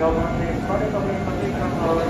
4番です。パレードでお待ち。